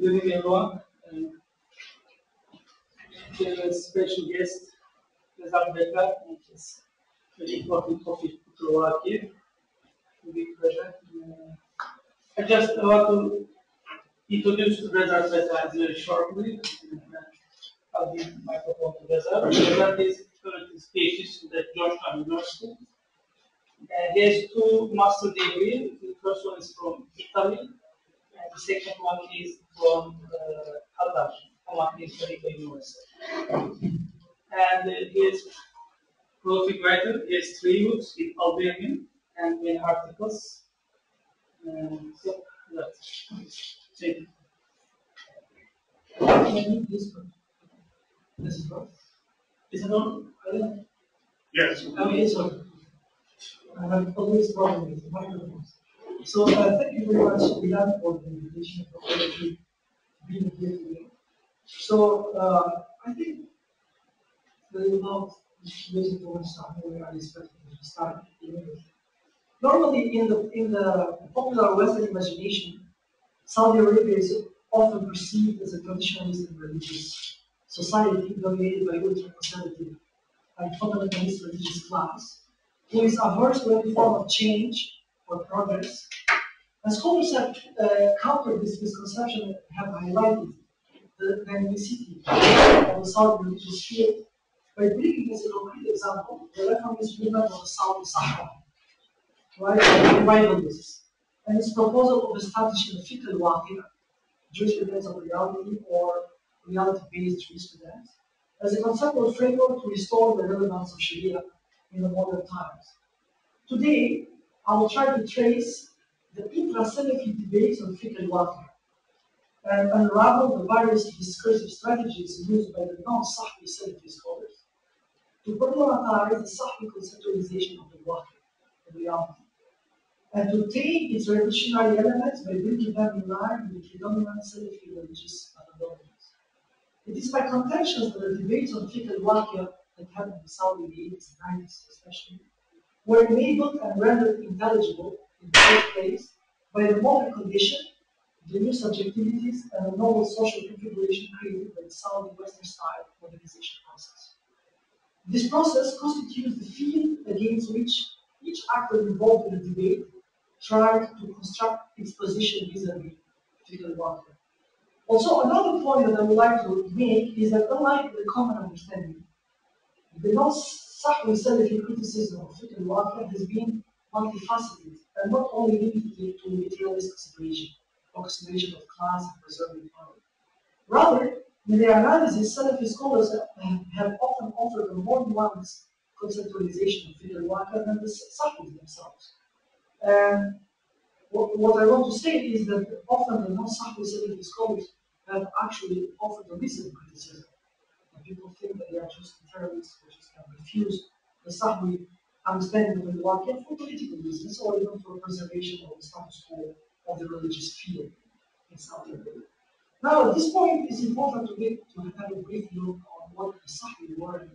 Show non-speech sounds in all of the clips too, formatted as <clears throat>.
Good evening, everyone. Um, we have a special guest, Rezart Beka, which is very important topic to provide here. Be present. Uh, I just want to introduce Rezart Beka very shortly. Uh, I'll give the microphone to Rezart. Rezart is currently student at Georgetown University. And he has two master degrees. The first one is from Italy, and the second one is from uh, Qatar, Hamad Islamic University. And uh, is prolific writer. Has three books in Albanian and many articles. Um, so, This is? Is it on? I don't know. Yes. I have always problem with microphones. So uh, thank you very much, ILEM, for the invitation for being here today. So uh, I think the not waiting for much time. We are expecting to start. Normally, in the in the popular Western imagination, Saudi Arabia is often perceived as a traditionalist and religious society dominated by ultra-conservative and fundamentalist religious class, who is averse to any form of change or progress. And scholars have uh, countered this misconception have highlighted the dynamicity of the Saudi religious field by bringing as a concrete example the reformist movement of the Saudi Sahwa, right, revivalists, and its proposal of establishing a fiqh al-waqi, jurisprudence of reality or reality-based jurisprudence, as a conceptual framework to restore the relevance of Sharia in the modern times. Today, I will try to trace the intra-Salafi debates on fiqh al-waqi and unravel the various discursive strategies used by the non-Sahwi Salafi scholars to problematize the Sahwi conceptualization of the waqi, the reality, and to take its revolutionary elements by bringing them in line with the predominant Salafi religious methodologies. It is by contentions that the debates on fiqh al-waqia that happened in Saudi in the 80s and 90s especially, were enabled and rendered intelligible in the first place by the modern condition, the new subjectivities, and the novel social configuration created by the Saudi Western style modernization process. This process constitutes the field against which each actor involved in the debate tried to construct its position vis-a-vis fiqh al-waqia. Also, another point that I would like to make is that unlike the common understanding, the non-Sahwi Salafi criticism of fiqh al-waqi has been multifaceted and not only limited to materialist consideration or consideration of class and preserving power. Rather, in their analysis, Salafi scholars have, often offered a more nuanced conceptualization of fiqh al-waqi than the Sahwis themselves. And what, what I want to say is that often the non-Sahwi Salafi scholars have actually offered a recent criticism. People think that they are just terrorists who just can refuse the Sahwi understanding of the Waqia for political reasons or even for preservation of the status quo of the religious field in Saudi Arabia. Now, at this point, it's important to get to have a brief look on what the Sahwi were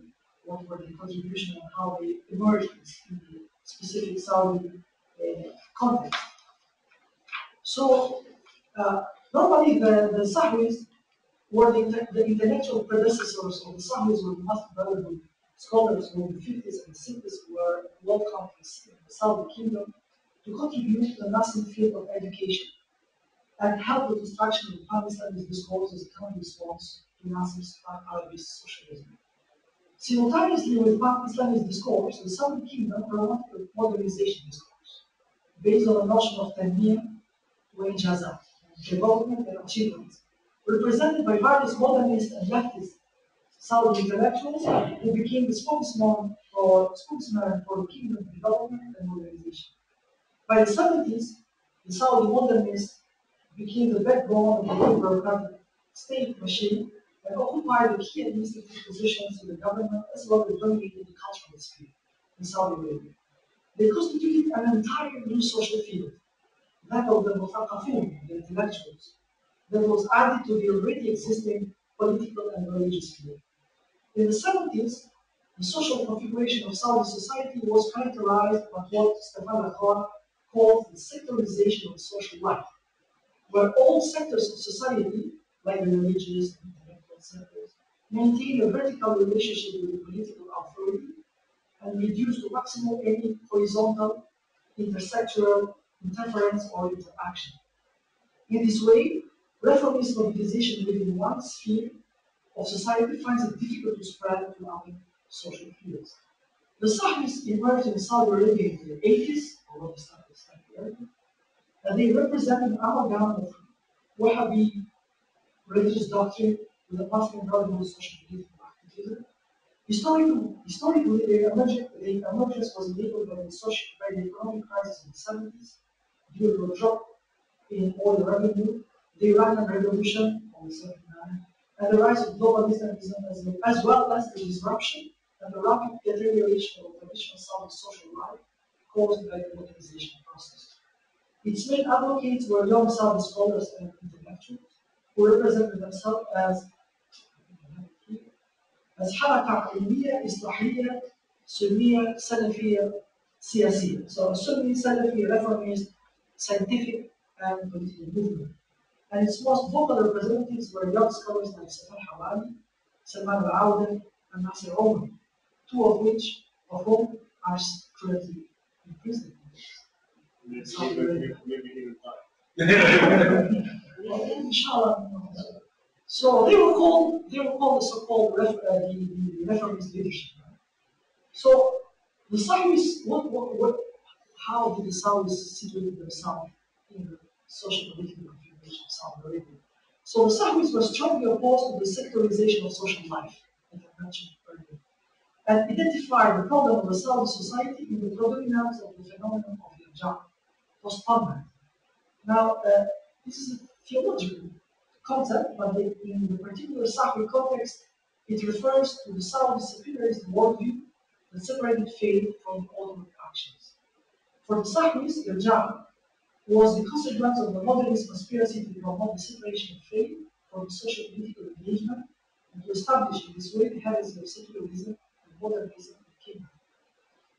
what were their contribution and how they emerged in the specific Saudi uh, context. So, uh, normally the, the Sahwis were the, the intellectual predecessors of the Sahwis were the most valuable scholars in the 50s and 60s were welcomed in the Saudi kingdom to contribute to the nascent field of education and help the construction of Pan Islamist discourse as a counter response to nascent Arabist socialism. Simultaneously with Pan Islamist discourse, the Saudi kingdom promoted a modernization discourse based on the notion of tanmiyah wa injazat, development and achievement, represented by various modernist and leftist Saudi intellectuals who became the spokesman or spokesman for the kingdom development and modernization. By the 70s, the Saudi modernists became the backbone of the bureaucratic state machine and occupied the key administrative positions in the government as well as dominated the cultural sphere in Saudi Arabia. They constituted an entire new social field, that of the Muthaqqafun, the intellectuals, that was added to the already existing political and religious field. In the 70s, the social configuration of Saudi society was characterized by what Stéphane Lacroix called the sectorization of social life, where all sectors of society, like the religious and intellectual sectors, maintain a vertical relationship with the political authority and reduce to maximum any horizontal, intersectoral interference or interaction. In this way, reformist mobilization within one sphere of society finds it difficult to spread to other social fields. The Sahwis emerged in Saudi Arabia in the 80s, although started slightly earlier, and they represent an amalgam of Wahhabi religious doctrine with a Muslim Brotherhood social activism. Historically, historically their, emergence, their emergence was enabled by the, social, by the economic crisis in the 70s, due to a drop in oil revenue, the Iranian Revolution of 79, and the rise of global Islamism as, as well as the disruption and the rapid deterioration of traditional Saudi social life caused by the modernization process. Its main advocates were young Saudi scholars and intellectuals who represented themselves as as حركة علمية إصلاحية سنية سلفية سياسية. So a Sunni Salafi reformist scientific and political movement. And its most vocal representatives were young scholars like Safar Hawali, Salman al-Awda, and Nasir Omar, two of which of whom are currently in prison. <laughs> Inshallah. So they were called they were called the so-called ref, uh, the, the reformist leadership. So the Saudis, what, what, what, how did the Saudis situate themselves in the social political of Saudi Arabia? So the Saudis were strongly opposed to the sectorization of social life, as I mentioned earlier, and identified the problem of the Saudi society in the predominance of the phenomenon of irja, postponement. Now, uh, this is a theological concept, but in the particular Sahwi context, it refers to the Saudi secularist worldview that separated faith from ultimate actions. For the Sahwis, irja was the consequence of the modernist conspiracy to promote the separation of faith from social political engagement and to establish in this way the heresy of secularism and modernism in the kingdom.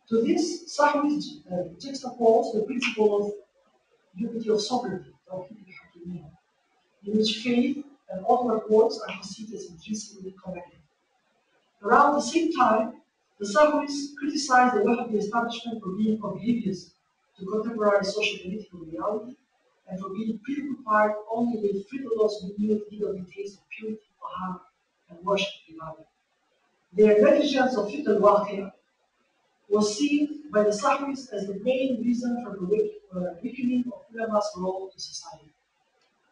To this, Sahwis uh, juxtaposed the principle of unity of sovereignty, in which faith and outward works are considered intrinsically connected. Around the same time, the Sahwis criticized the Wahhabi establishment for being oblivious to contemporary social political reality and for being preoccupied only with frivolous renewed legal details of purity, tahara, and worship ibadah. Their negligence of fiqh al was seen by the Sahwis as the main reason for the uh, weakening of ulama's role in society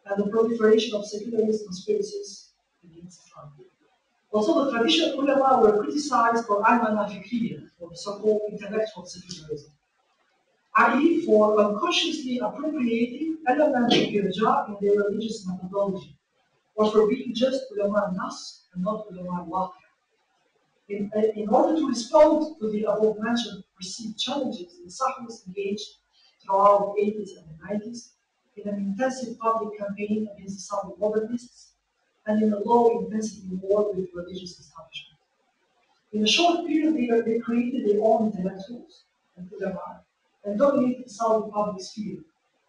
and the proliferation of secularist conspiracies against Islam. Also, the traditional ulama were criticized for al-mana or the so-called intellectual secularism i.e. for unconsciously appropriating elements of irja in their religious methodology, or for being just ulama nas and not ulama waqi. In, uh, in order to respond to the above-mentioned perceived challenges, the Sahwis engaged throughout the 80s and the 90s in an intensive public campaign against the Saudi modernists and in a low-intensity war with religious establishment. In a short period, they, they created their own intellectuals and ulama and dominated the Saudi public sphere.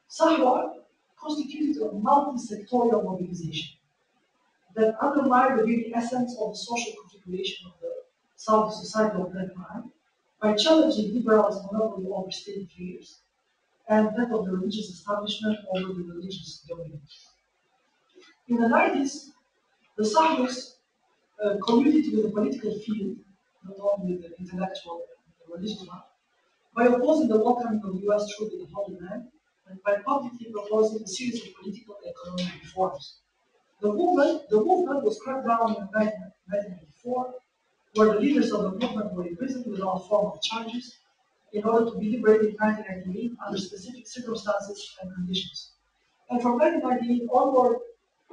Sahwa constituted a multi-sectorial mobilization that undermined the very essence of the social configuration of the Saudi society of that time by challenging liberals' monopoly over state affairs and that of the religious establishment over the religious domain. In the 90s, the Sahwis uh, with the political field, not only the intellectual and the religious one, by opposing the welcoming of U.S. troops in the Holy Land and by publicly proposing a series of political and economic reforms. The movement, the movement was cracked down in 1994, where the leaders of the movement were imprisoned without formal charges in order to be liberated in 1998 under specific circumstances and conditions. And from 1998 onward,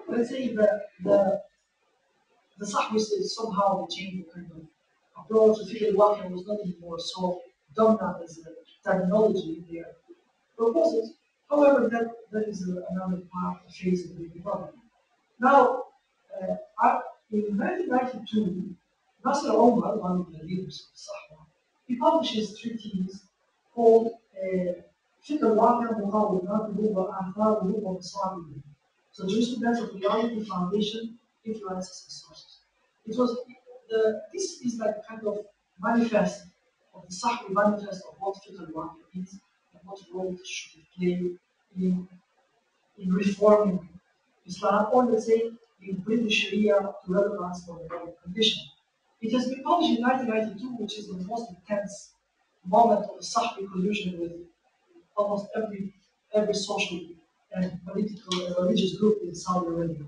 let's say the the the Sahwis somehow changed the kind of approach. Figure walking was not anymore so Domna as a technology. they proposals. However, that, that is another part of Shakespearean economy. Now, uh, in 1992, Nasser Omar, one of the leaders of Sahwa, he publishes treatise called Fiqh al-Waqi Muqawwinatuhu wa Athharuhu wa Masabihi. So Jurisprudence of Reality Foundation Influences and Sources. It was, the, this is like kind of manifest of the Sahwi manifest of what fiqh al is and what role it should play in in reforming Islam or let's say in bringing Sharia to relevance for the world condition. It has been published in 1992, which is the most intense moment of the Sahwi collusion with almost every every social and political and religious group in Saudi Arabia.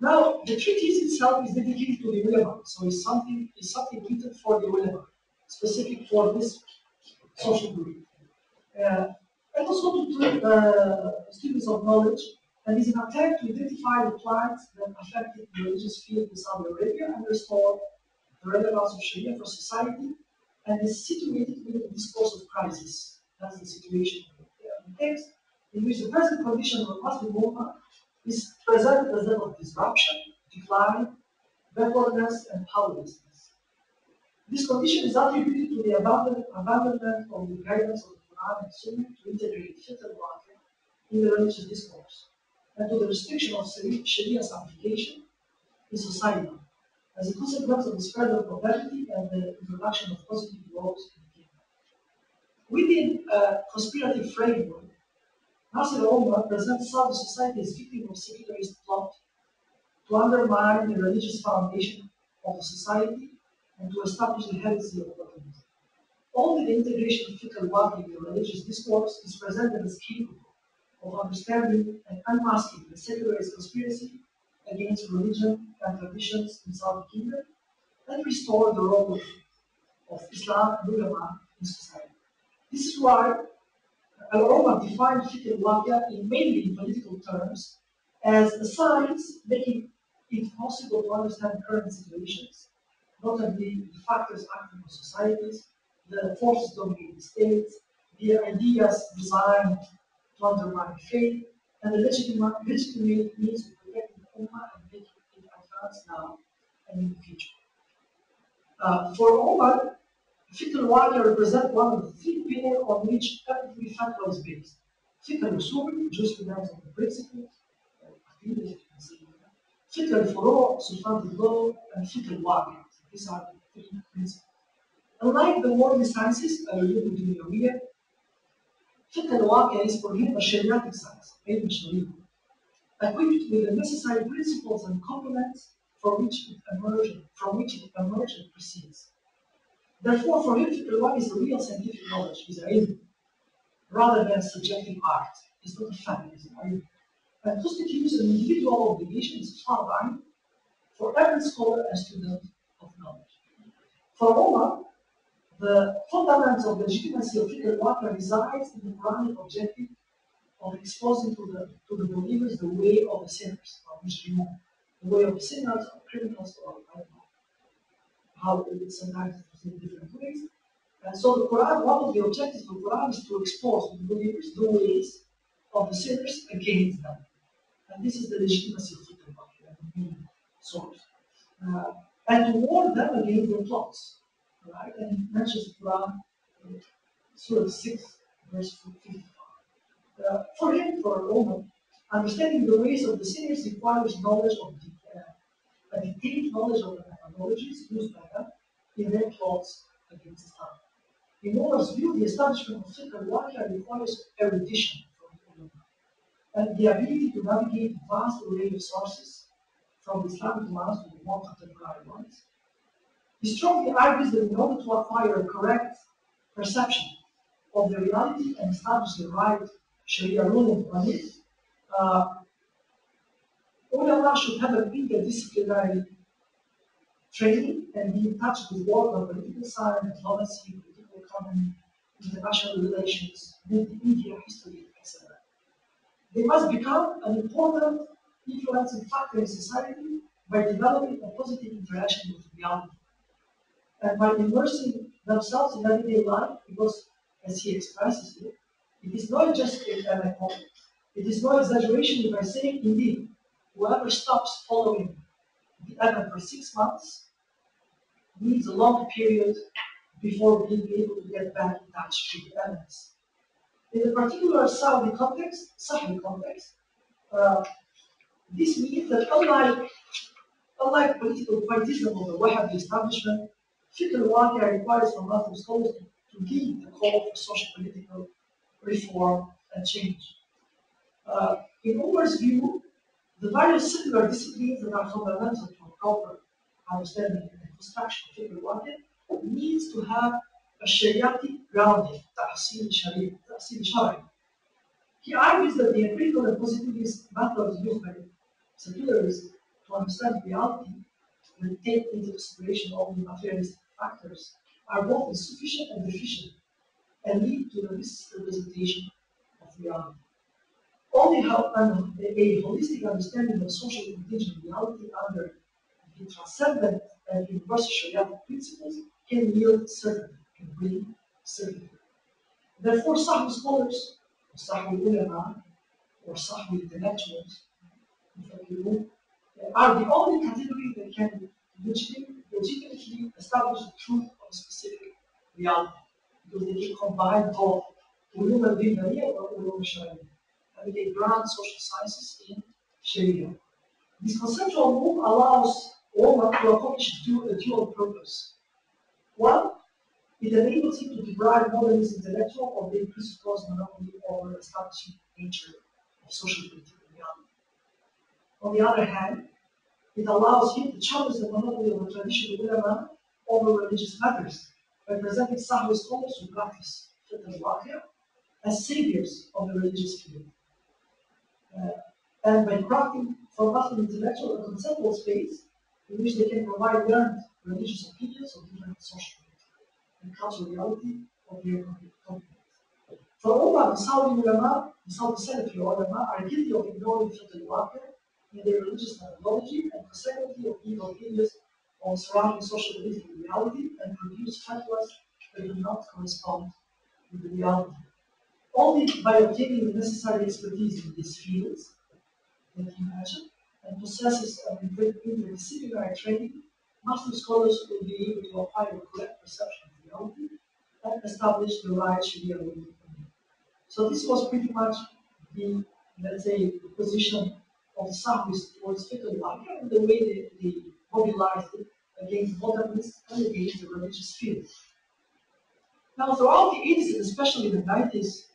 Now, the treatise itself is dedicated to the ulama, so it's something, it's something written for the ulama, specific for this social group. Uh, and also to uh, students of knowledge, and is an attempt to identify the plight that affected the religious field in Saudi Arabia and restore the relevance of Sharia for society, and is situated in a discourse of crisis. That's the situation of the text in which the present condition of the Muslim Ummah is presented as that of disruption, decline, backwardness, and powerlessness. This condition is attributed to the abandonment, of the guidance of the Quran and Sunnah to integrate fiqh al in the religious discourse, and to the restriction of Sharia's application in society, as a consequence of the spread of poverty and the introduction of positive laws in the kingdom. Within a conspirative framework, Nasir Omar presents Saudi society as victim of secularist plot to undermine the religious foundation of society and to establish the heresy of platonism. Only the integration of fiqh al in the religious discourse is presented as capable of understanding and unmasking the secularist conspiracy against religion and traditions in Saudi Kingdom and restore the role of, of Islam and ulama in society. This is why Al-Ulama defined fiqh al in mainly in political terms as a science making it possible to understand current situations, notably the factors acting on societies, the forces dominating the states, the ideas designed to undermine faith, and the legitimate, legitimate means of protecting the Ummah and making it advance now and in the future. Uh, for Omar, Fiqh al represents one of the three pillars on which every fatwa is based. Fiqh al-Usul, jurisprudence of the principles, Fiqh al-Furu', substantive law, and Fiqh al These are the principles. Unlike the worldly sciences, alluded to Dunyawiyya, Fiqh al is for him a Shariatic science, made Sharia, equipped with the necessary principles and components from which it emerged, from which it emerged and proceeds. Therefore, for him, fiqh is a real scientific knowledge, is ilm, rather than subjective art. It's not a fact, it's an ilm. And constitutes an individual obligation, is fard ayn, for every scholar and student. For Omar, the fundaments of legitimacy of fiqh al resides in the Quranic objective of exposing to the to the believers the way of the sinners, of Muslimun, the way of the sinners, or criminals, or how it sometimes in different ways. And so the Quran, one of the objectives of the Quran is to expose the believers the ways of the sinners against them. And this is the legitimacy of fiqh the main source. Uh, and to warn them against their plots. Right? And he mentions the Quran, Surah 6, verse 55. Uh, for him, for al-Omar, understanding the ways of the sinners requires knowledge of the, uh, a detailed knowledge of the methodologies used by them in their plots against Islam. In Omar's view, the establishment of fiqh al requires erudition from the ulama and the ability to navigate vast array of sources from Islamic ones to the more contemporary ones. He strongly argues that in order to acquire a correct perception of the reality and establish the right Sharia ruling on it, uh, ulama should have an interdisciplinary training and be in touch with work on political science, diplomacy, political economy, international relations, media, history, etc. They must become an important influencing factor in society by developing a positive interaction with reality and by immersing themselves in everyday life because, as he expresses it, it is not just a metaphor. It is no exaggeration if I say, indeed, whoever stops following the advent for six months needs a long period before being able to get back in touch with evidence. In the particular Saudi context, Sahwi context, uh, This means that unlike, unlike political quietism of the Wahhabi establishment, Fiqh al requires from Muslim scholars to lead the call for social political reform and change. Uh, in Umar's view, the various secular disciplines that are fundamental to a proper understanding and construction of Fiqh al needs to have a Shariati grounding, Tahsil Sharia, Tahsil Shari. He argues that the empirical and positivist methods used by secularists to understand reality will take into consideration all the materialistic factors are both insufficient and deficient and lead to the misrepresentation of reality. Only how, a holistic understanding of social contingent reality under the transcendent and universal Sharia principles can yield certainty, can bring certainty. Therefore, Sahwi scholars, Sahwi ulama, or Sahwi intellectuals, are the only category that can legitimately establish the truth of a specific reality. Because they can combine both ulum al-dinariya or ulum sharia And they grant social sciences in sharia. This conceptual move allows Omar to accomplish a dual purpose. One, it enables him to derive modernist intellectual or the presupposed monopoly over establishing nature of social reality. On the other hand, it allows him to challenge the monopoly of the traditional ulama over religious matters by presenting Sahwi scholars who practice fiqh al as saviors of the religious field. Uh, and by crafting for Muslim intellectual and conceptual space in which they can provide learned religious opinions of different social and cultural reality of their continent. For Umar, the Saudi ulama, the Saudi Salafi ulama are guilty of ignoring fiqh al in their religious methodology and the consequently of evil opinions on surrounding social political reality and produce fatwas that do not correspond with the reality. Only by obtaining the necessary expertise in these fields, that you imagine, and possesses an interdisciplinary training, Muslim scholars will be able to apply a correct perception of reality and establish the right Sharia. So this was pretty much the, let's say, the position of the Sahwis towards fiqh and the way they, they mobilized it against modernists and against the religious field. Now, throughout the 80s and especially the 90s,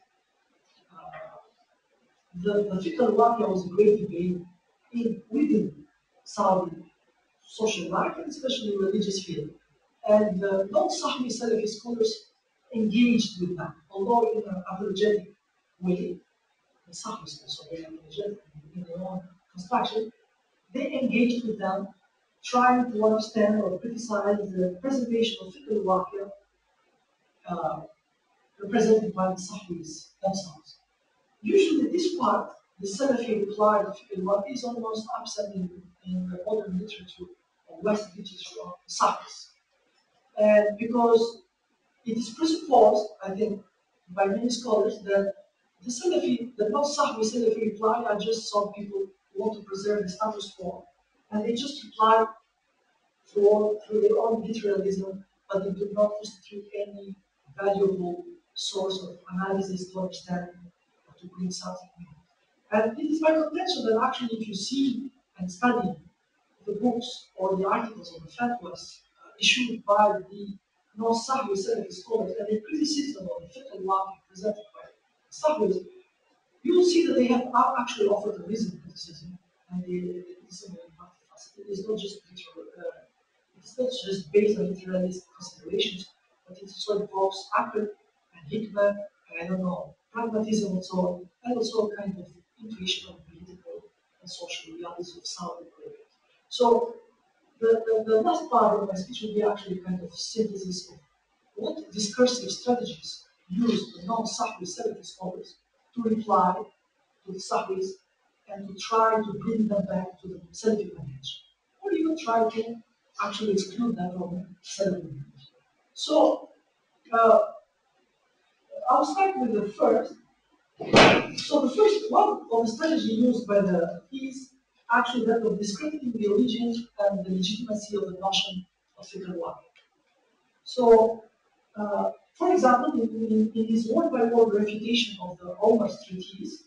uh, the, the fiqh al was a great debate in, within Saudi social life and especially religious field. And uh, non-Sahwi Salafi scholars engaged with them, although in an apologetic way. The Sahwis also very apologetic in their own construction. They engaged with them, trying to understand or criticize the presentation of fiqh al uh, represented by the Sahwis themselves. Usually this part the Salafi reply to what is almost absent in, in the modern literature or Western literature of Sahwis. And because it is presupposed, I think, by many scholars that the Salafi, the non-Sahwi Salafi reply are just some people want to preserve the status quo. And they just reply for through their own literalism, but they do not constitute any valuable source of analysis to understand or to bring something new. And it is my contention that actually if you see and study the books or the articles or the fatwas uh, issued by the non-Sahwi Salafi scholars and the criticism of the fiqh presented by Sahwis, you will see that they have actually offered a reasonable criticism. And the criticism it is not just literal, uh, it's not just based on literalist considerations, but it also involves akal and hikmah, and I don't know, pragmatism and so on, and also a kind of intuition of political and social realities of Saudi Arabia. So the, the, the, last part of my speech will be actually kind of synthesis of what discursive strategies used the non-Sahwi Salafi scholars to reply to the Sahwis and to try to bring them back to the Salafi manhaj, or even try to actually exclude them from the Salafi manhaj. So uh, I'll start with the first, so the first one of the strategy used by the is actually that of discrediting the origin and the legitimacy of the notion of fiqh So, uh, for example, in, in, in this word-by-word refutation of the Omar's treatise,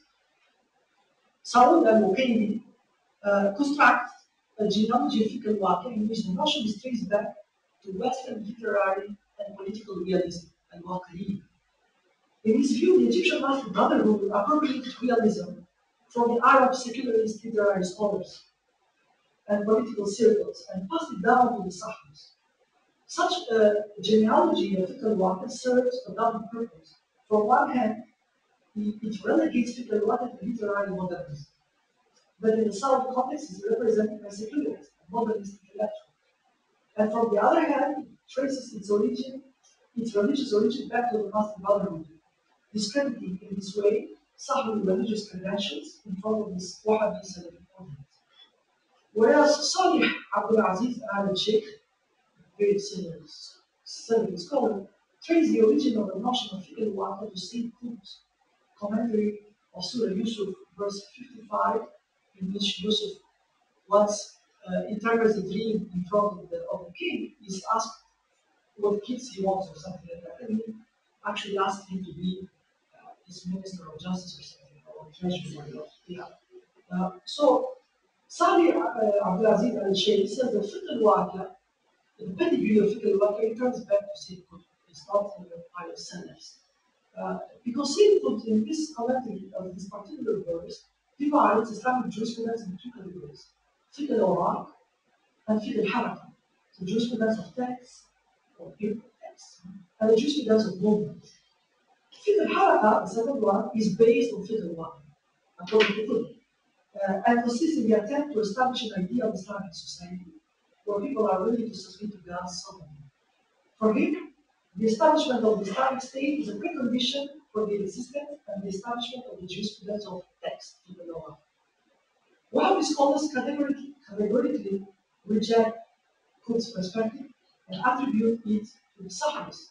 Saud al-Muqaymi uh, construct a genealogy of fiqh al in which the notion is traced back to Western literary and political realism and Waqidi. In his view, the Egyptian Muslim Brotherhood appropriated realism from the Arab secularist literary scholars and political circles and passed it down to the Sahras. Such a genealogy of fiqh al serves a double purpose. For one hand, it relegates al to literary modernism. But in the South context, is represented by secularists and modernist intellectuals. And from the other hand, it traces its origin, its religious origin back to the Muslim Brotherhood, discrediting in this way Sahwi religious conventions in front of this Wahhabi Salafi audience. Whereas Salih Abdul Aziz al Sheikh, very Salafi scholar, traced the origin of the notion of fiqh al to Sayyid Qutb's commentary of Surah Yusuf, verse 55, in which Yusuf once uh, interprets a dream in front of the, of the king, is asked what kids he wants or something like that. And he actually asked him to be his Minister of Justice or something, or Treasury. Yeah. Uh, so, Sali uh, Abdulaziz Al Sheikh says the fiqh al the pedigree of fiqh al returns back to Sayyid Qutb. It's not in the pious salaf. Uh, because Sayyid Qutb, in this collective of this particular verse, divides Islamic jurisprudence into two categories fiqh al and fiqh al haraka. The jurisprudence of text, or paper text, and the jurisprudence of movement. Fiqh al-Haraka, the second one, is based on Fiqh al according to Qutb, uh, and consists in the attempt to establish an ideal Islamic society where people are willing to submit to God's sovereignty. For him, the establishment of the Islamic State is a precondition for the existence and the establishment of the jurisprudence of text in the law. Wahhabi scholars categorically, categorically reject Qutb's perspective and attribute it to the Sahabis,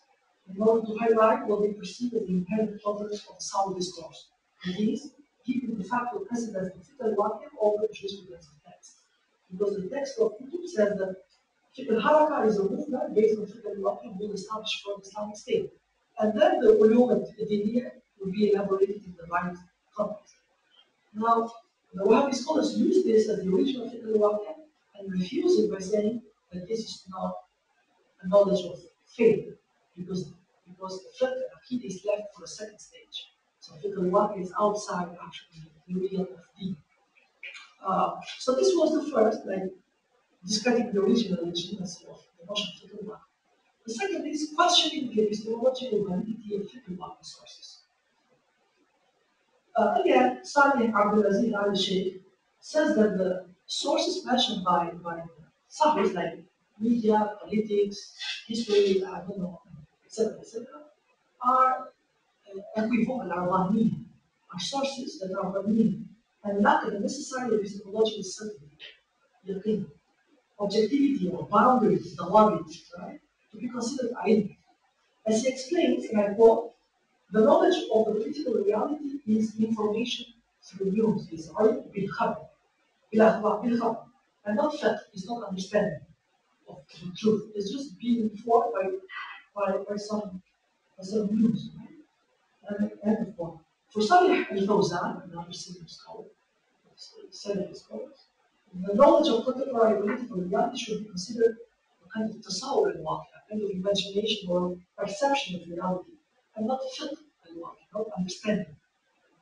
in order to highlight what they perceive as the inherent problems of sound discourse. And these giving de facto precedence to fiqh al-waqi over jurisprudence of text. Because the text of Qutb says that al-haraka is a movement based on fiqh al-waqi will establish for the Islamic State. And then the ulum al will be elaborated in the right context. Now, the Wahhabi scholars use this as the original fiqh al-waqi and refuse it by saying that this is not a knowledge of faith, because because the fiqh akid is left for a second stage. So fiqh al is outside actually the real of deen. Uh, so this was the first, like discrediting the original legitimacy of the notion of fiqh al The second is questioning the epistemological validity of al sources. Uh, again, Salih Abdulaziz Al Sheikh says that the sources mentioned by, by Sahwis like media, politics, history, I don't know, etc., etc., are uh, equivocal, are one are sources that are one and lack the necessary epistemological certainty, yaqeen, objectivity or boundaries, the limits, right, to be considered ideal. As he explains, and I quote, the knowledge of the physical reality is information through news, is right, bilhab, bilhab, bilhab. And not fact, is not understanding of the truth, it's just being informed by, by, by, some, by some news. Right? And, and For Salih al-Fawzan, another senior scholar, senior scholars, the knowledge of contemporary political reality should be considered a kind of tasawwur al a kind of imagination or perception of reality, and not fiqh al not understanding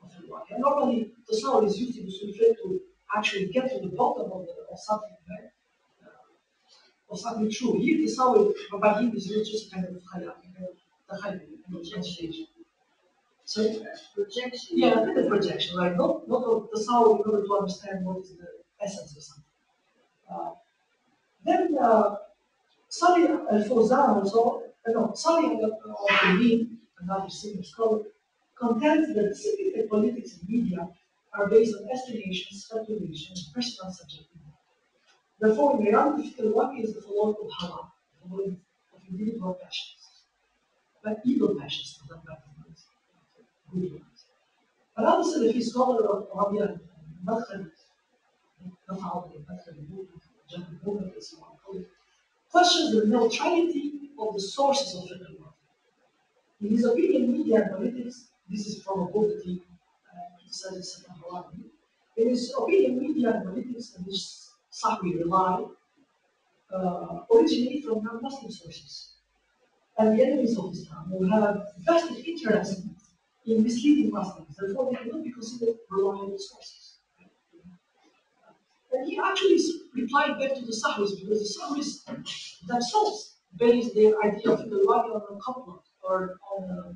of al And normally, tasawwur is used to refer to actually get to the bottom of, the, of something, right? Uh, or something true. Here, the soul Babahim is really just kind of khayal, the khayal, imagination. So, projection. Yeah, kind of projection, right? Not, not the soul in order to understand what is the essence of something. Uh, then, uh, Salih al-Fawzan also, uh, no, Salih al-Din, another senior scholar, contends that significant politics and media are based on estimations, speculation, personal subjectivity. Therefore, in reality, fiqh is the following of the following of individual passions. But evil passions, not bad ones, good ones. Another Salafi scholar of Arabia, questions the neutrality of the sources of fiqh In his opinion, media and politics, this is from a book he uh, criticizes Sayyid In his opinion, media and politics in which Sahwi rely uh, originate from non-Muslim sources. And the enemies of Islam will have vested interest in misleading Muslims. Therefore, they cannot be considered reliable sources. And he actually replied back to the Sahwis because the Sahwis themselves based their idea of the right on a complot or on a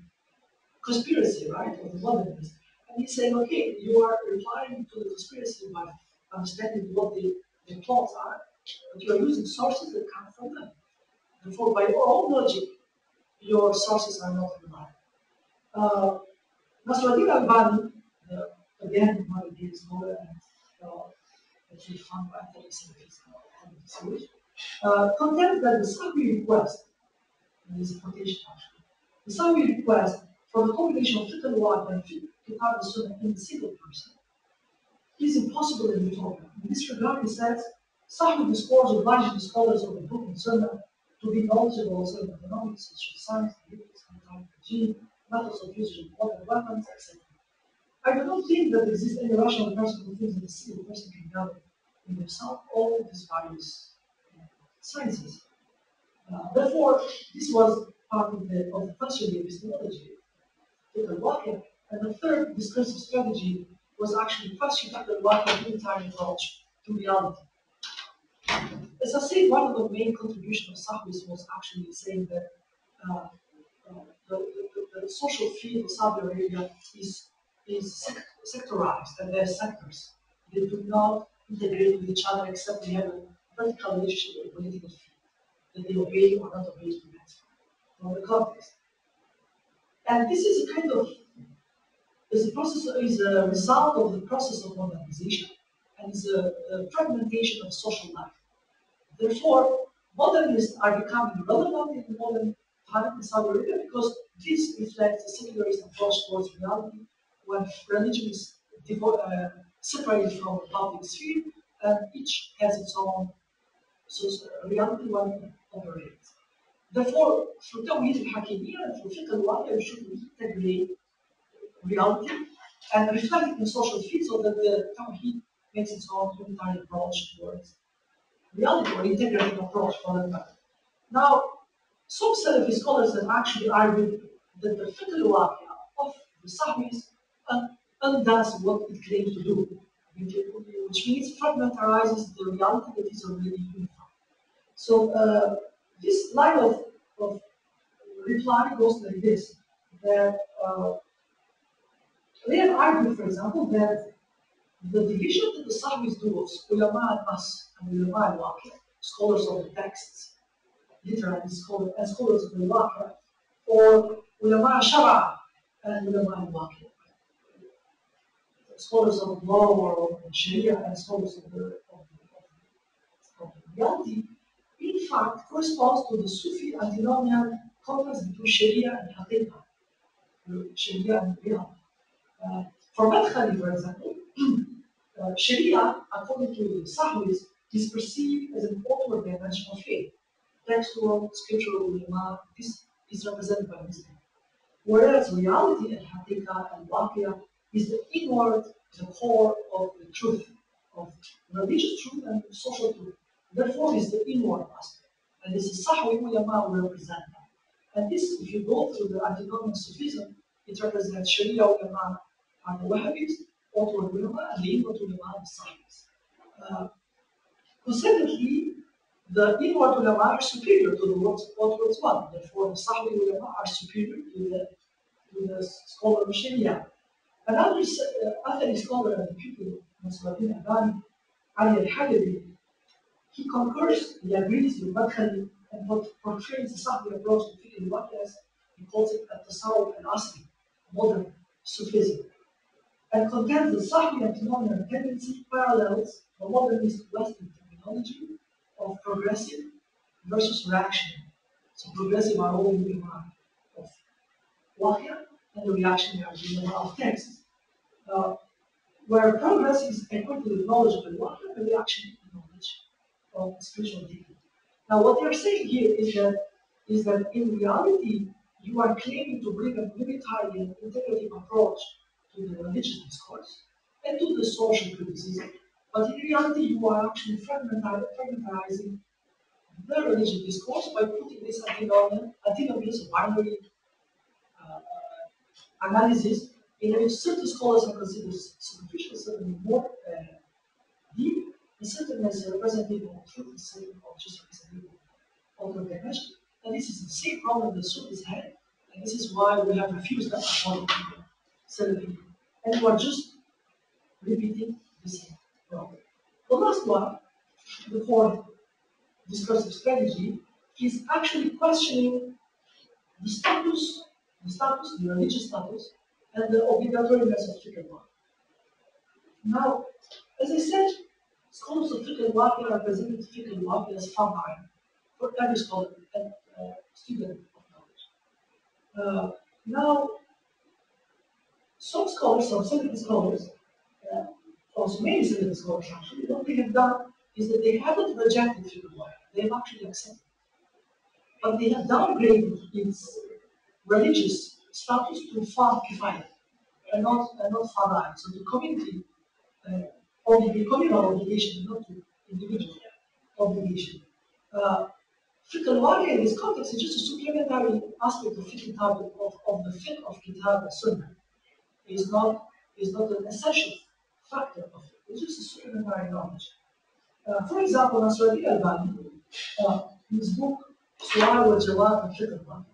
conspiracy, right, of the modernists. And he's saying, okay, you are replying to the conspiracy by understanding what the, the plots are, but you are using sources that come from them. Therefore, by your own logic, your sources are not reliable. Uh, Nasruddin uh, again, one of scholar and uh, the uh, contends that the Sahwi request, and this quotation actually, the Sahwi request for the combination of fiqh al and kitab al-sunnah in a single person is impossible in utopia. In this regard, he says, Sahwi discourse obliging the scholars of the book and sunnah to be knowledgeable of certain economics, social science, politics, economic regime, methods of usage of modern weapons, etc. I do not think that exists any rational person who thinks that a single person can gather in himself all these various uh, sciences. Uh, therefore, this was part of the, of the epistemology, the and the third discursive strategy was actually question the Walker unitary approach to reality. As I said, one of the main contributions of Sahwis was actually saying that uh, uh, the, the, the, social field of Saudi Arabia is, is sectorized and there are sectors. They do not integrate with each other except they have a vertical relationship with political field that they obey or not obey from the context. And this is a kind of is a process is a result of the process of modernization and is a, a fragmentation of social life. Therefore, modernists are becoming relevant in the modern time in Saudi Arabia because this reflects the secularist approach towards reality when religion is uh, separated from the public sphere and each has its own so reality when operates. Therefore, through Tawhid al-Hakimiyya and through al we should integrate reality and reflect it in social field so that the Tawhid makes its own unitary approach towards reality or integrated approach for that matter. Now, some Salafi scholars have actually argued that the fiqh al of the Sahwis undoes what it claims to do, which means fragmentarizes the reality that is already unified. So uh, this line of, of reply goes like this, that uh, they have argued, for example, that the division that the Sahwis do of ulama al-nas and ulama al-waqi, scholars of the texts, literally scholars, and scholars of the waqi, or ulama shara and ulama al-waqi, scholars of law or sharia and scholars of the, of the, of the reality, in fact corresponds to the Sufi antinomian contrast between sharia and haqiqah, sharia and reality. Uh, for Madkhali, for example, <clears throat> uh, Sharia, according to the Sahwis, is perceived as an outward dimension of faith. Textual, scriptural, ulama, this is represented by wisdom. Whereas reality and hakika and waqia is the inward, the core of the truth, of religious truth and social truth. Therefore, is the inward aspect. And this is Sahwi ulama represent that. And this, if you go through the antinomian Sufism, it represents Sharia ulama and the Wahhabis, to ulama, and the to ulama the science. Uh, consequently, the inward ulama are superior to the outward one. Therefore, the Sahwi ulama are superior to the, to the scholar of Sharia. Another uh, Athari scholar and pupil, Nasiruddin Albani, Ali al-Halabi, he concurs, he agrees with Madkhali and what portrays the Sahwi approach to fiqh al-Waqi he calls it at-tasawwuf al-asri, modern Sufism and contends the Sahwi antinomian tendency parallels the modernist Western terminology of progressive versus reactionary. So progressive are all in the of wahya, and the reactionary are the of texts. Uh, where progress is equal with knowledge wahya, and reaction is the knowledge of spiritual deity. Now, what they're saying here is that is that in reality, you are claiming to bring a unitarian integrative approach to the religious discourse. and to the social criticism, but in reality you are actually fragmentizing the religious discourse by putting this antinomian, binary uh, analysis in which certain scholars are considered superficial, certain more uh, deep, and certain as representative of truth, and certain of just representative of the dimension. And this is the same problem that Sufis had, and this is why we have refused that to Salafi. And we are just repeating the same problem. The last one, the fourth discursive strategy, is actually questioning the status, the status, the religious status, and the obligatoriness of fiqh al Now, as I said, scholars of fiqh al are presenting fiqh al as fine for every scholar and uh, student of knowledge. Uh, now, some scholars, some Salafi scholars, uh, also many Salafi scholars actually, what they have done is that they haven't rejected al they have actually accepted it. But they have downgraded its religious status to fard kifaya, and not, and not fard ayn, so the community uh, the communal obligation, not to individual obligation. Uh, fiqh al in this context is just a supplementary aspect of fiqh of, of the fiqh of kitab and sunnah. It is not, is not an essential factor of it. It's just a supplementary knowledge. Uh, for example, Nasiruddin Albani, uh, in his book, Su'al wa Jawab and Fiqh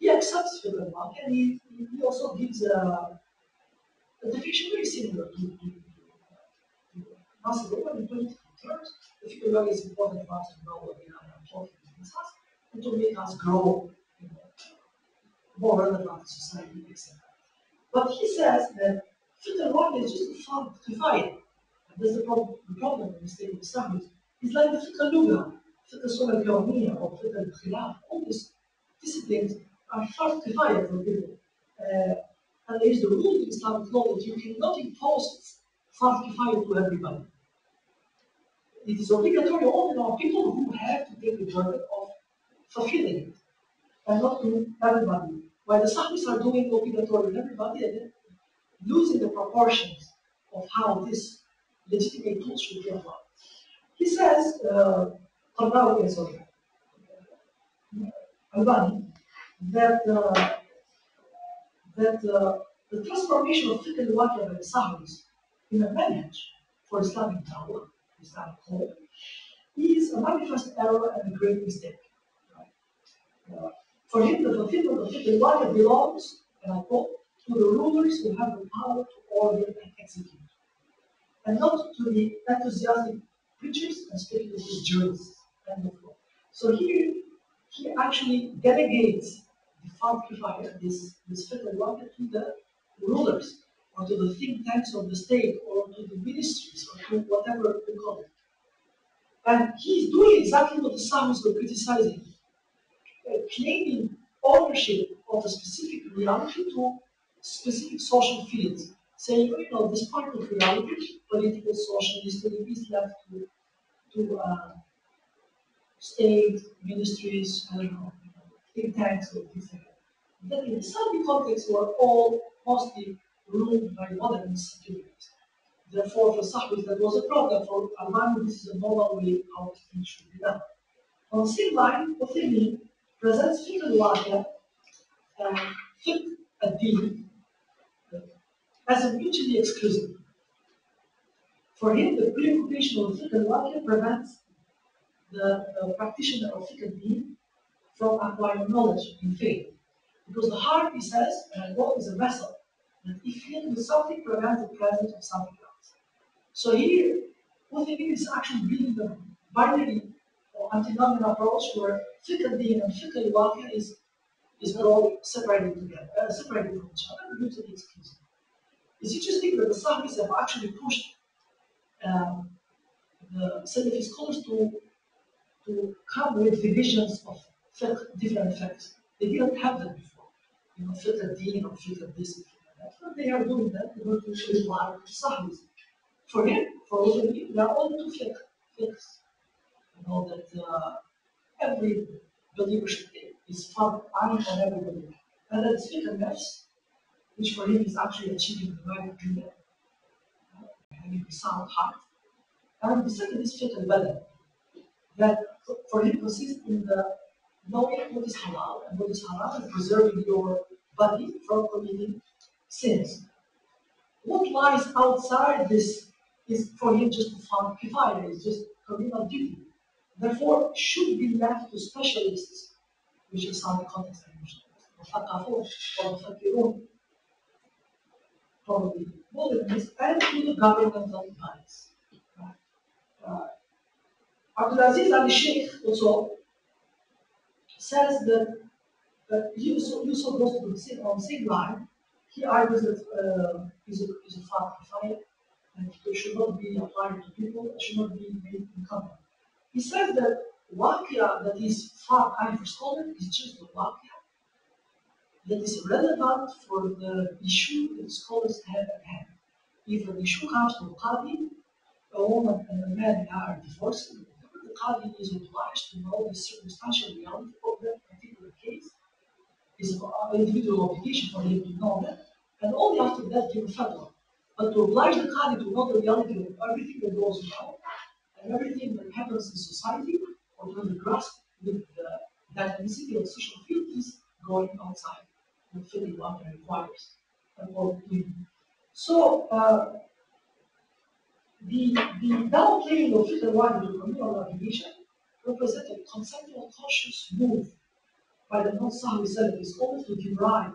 he accepts fiqh al and he, he also gives a, a definition very similar to, to, to Oman in 20 terms. The fiqh al is important for us to know what we are talking about and to make us grow you know, more relevant to society, etc. But he says that al is just a fund to fight. And that's the problem, the problem in the state of Islam is like the al-lugha, fiqh al-sunnah or fiqh al-khilaf, all these disciplines are to hire for people. Uh, and there is the rule in Islamic law that you cannot impose kifaya to everybody. It is obligatory only on people who have to take the burden of fulfilling it, and not to everybody. While the Sahwis are doing obligatory on everybody, and losing the proportions of how this legitimate tool should be applied. He says, uh, sorry, Albani, that uh, that uh, the transformation of fiqh al-waqi by the in a manhaj for Islamic dawah, Islamic hope, is a manifest error and a great mistake. Right? Uh, for him, the fulfillment of fiqh al-waqi belongs, and I quote, to the rulers who have the power to order and execute, and not to the enthusiastic preachers and speculative jurists. So here, he actually delegates kifaya, this, this federal work to the rulers, or to the think tanks of the state, or to the ministries, or to whatever we call it. And he's doing exactly what the Sahwis were criticizing, uh, claiming ownership of a specific reality to specific social fields, saying, you know, this part of reality, political, social, history, is left to, to uh, state, ministries, I don't know, things like that. Then in the Islamic context, were all mostly ruled by modern institutions. Therefore, for Sahwis, that was a problem. For Albani, this is a normal way how things should be done. On the same line, Uthaymeen presents fiqh al-waqia and uh, fiqh al-din as a mutually exclusive. For him, the preoccupation of fiqh al-waqia prevents the, the practitioner of fiqh al-din from acquiring knowledge in faith. Because the heart, he says, and God is a vessel, that if filled with something, prevents the presence of something else. So here, what he means is actually building the binary or antinomian approach where fiqh al-din and fiqh al is, is not all separated together, uh, separated from each other, mutually exclusive. It's interesting that the Sahwis have actually pushed um, the Salafi scholars to, to come with divisions of different facts. They didn't have that before. You know, fiqh al-din or fiqh this and. But they are doing that in order to show reply to Sahwis. For him, for Uthaymin, there are only two fiqh, fiqhs. You know, that uh, every believer should take. Is found on every believer. And that's fiqh al-nafs, which for him is actually achieving the right dunya. mean, sound heart. And the second is fiqh al that for him consists in the knowing what is halal and what is haram and preserving your body from committing sins. What lies outside this is for him just to fund kifaya, it's just communal duty. Therefore, should be left to specialists, which is some context I mentioned, or mufakkirun, probably modernists, and to the governmental bodies. Uh, Abdulaziz Ali Sheikh also says that, he also goes to the on the same line. He argues that uh, he's a, he's a and it should not be applied to people, it should not be made in company. He says that waqia that is far scholars is just the waqia that is relevant for the issue that scholars have at hand. If an issue comes to a qadi, a woman and a man are divorcing, qadi is obliged to know the circumstantial reality of that particular case. It's an individual obligation for him to know that, and only after that give a fatwa. But to oblige the qadi to know the reality of everything that goes on and everything that happens in society, or to grasp with the dynamicity of social field is going outside what fitting one requires and what we So uh, the the downplaying of fiqh al to communal obligation represents a conceptual conscious move by the non-Sahwi Salafis almost to derive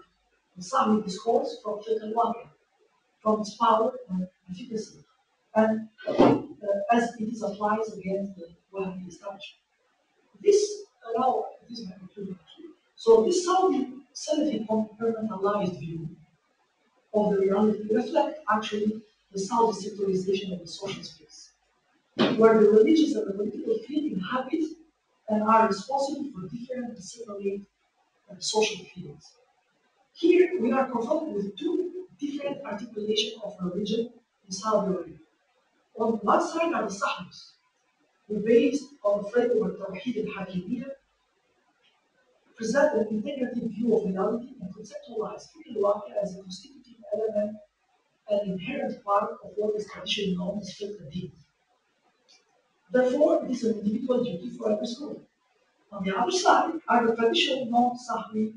the Sahwi discourse from al from its power and efficacy, and uh, as it is applies against the Wahhabi establishment. This allow this is my conclusion. So this Saudi Salafi compartmentalized view of the reality reflect actually the Saudi secularization of the social space, where the religious and the political field inhabit and are responsible for different and separate uh, social fields. Here we are confronted with two different articulation of religion in Saudi Arabia. On one side are the Sahwis, who based on the framework of Tawheed al-Hakimiyya, present an integrative view of reality and conceptualize fiqh as a constitutive element and inherent part of what is traditionally known as al Therefore, it is an individual duty for every school. On the other side are the traditional non-Sahwi